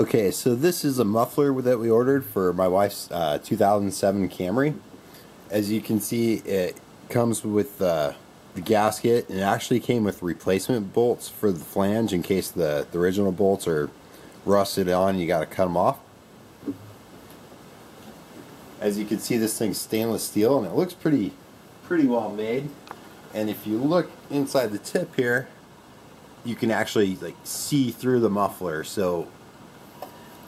Okay, so this is a muffler that we ordered for my wife's uh, 2007 Camry. As you can see, it comes with uh, the gasket and it actually came with replacement bolts for the flange in case the, the original bolts are rusted on you got to cut them off. As you can see, this thing's stainless steel and it looks pretty, pretty well made. And if you look inside the tip here, you can actually like see through the muffler. So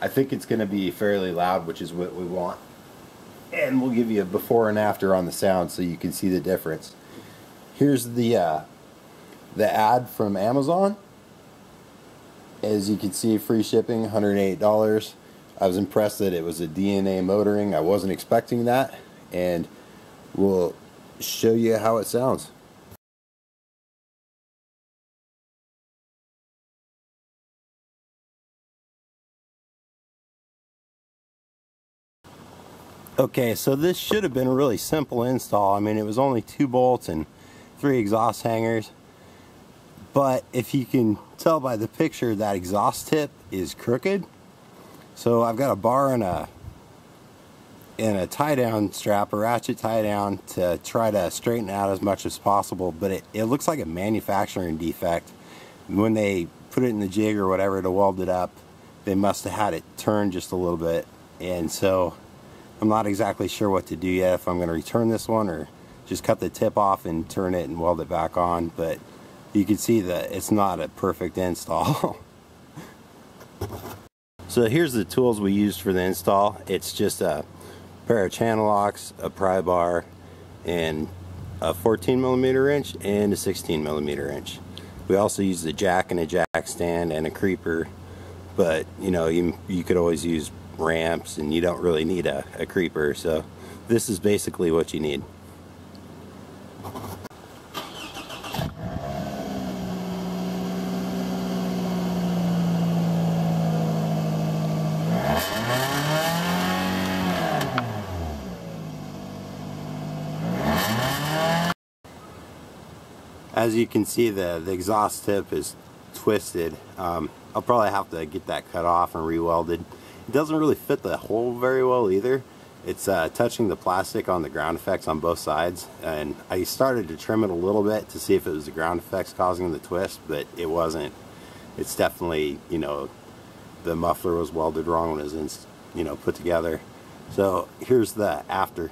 I think it's going to be fairly loud, which is what we want. And we'll give you a before and after on the sound so you can see the difference. Here's the uh, the ad from Amazon. As you can see, free shipping, $108. I was impressed that it was a DNA motoring. I wasn't expecting that. And we'll show you how it sounds. Okay, so this should have been a really simple install. I mean, it was only two bolts and three exhaust hangers. But if you can tell by the picture, that exhaust tip is crooked. So I've got a bar and a and a tie down strap, a ratchet tie down to try to straighten out as much as possible. But it, it looks like a manufacturing defect. When they put it in the jig or whatever to weld it up, they must have had it turn just a little bit. And so I'm not exactly sure what to do yet, if I'm going to return this one or just cut the tip off and turn it and weld it back on. But you can see that it's not a perfect install. so here's the tools we used for the install. It's just a pair of channel locks, a pry bar, and a 14 millimeter wrench and a 16 millimeter wrench. We also used a jack and a jack stand and a creeper, but you know you, you could always use ramps and you don't really need a, a creeper so this is basically what you need. As you can see the, the exhaust tip is twisted. Um, I'll probably have to get that cut off and re-welded it doesn't really fit the hole very well either. It's uh, touching the plastic on the ground effects on both sides and I started to trim it a little bit to see if it was the ground effects causing the twist but it wasn't. It's definitely, you know, the muffler was welded wrong when it was in, you know, put together. So here's the after.